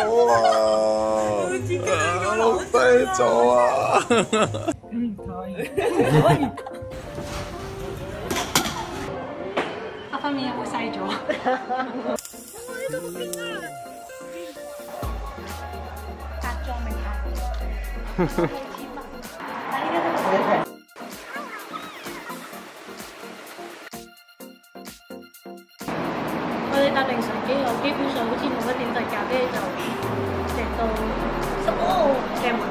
哇！老低咗啊！嗯，可以。啊，塊面有冇細咗？隔裝未隔？我哋搭定乘機，我基本上好似冇乜點特價，跟住就成到十號嘅門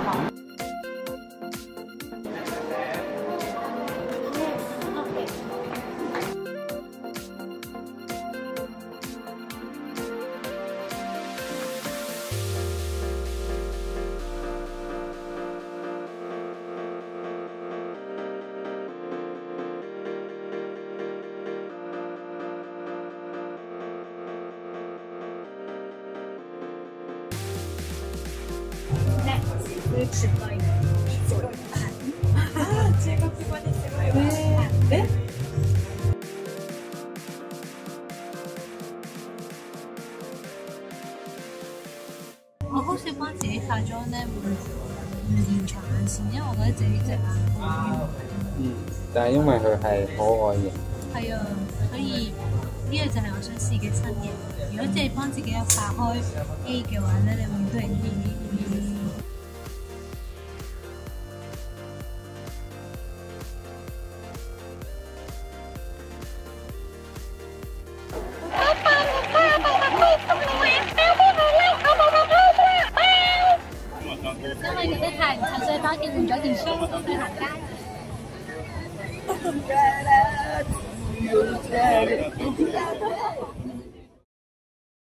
我好少幫自己化妝咧，會延長眼線，因為我覺得自己隻眼好冤。嗯，但係因為佢係可愛型。係啊，所以呢個就係我想試嘅新嘢。如果即係幫自己一化開 A 嘅話咧，你永遠都係 E。hơi người ta thành thành ra đó khi mình trở thành không phải học cái. Hãy subscribe